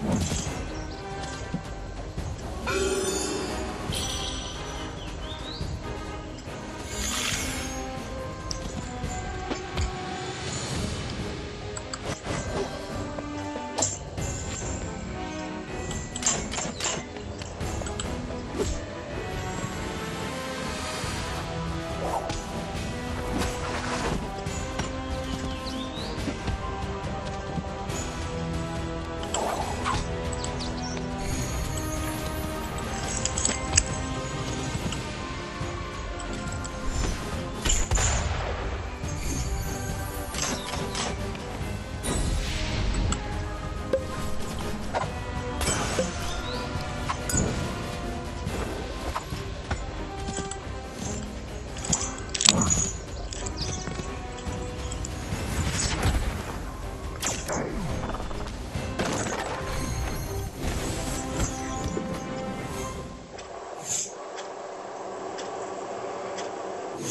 you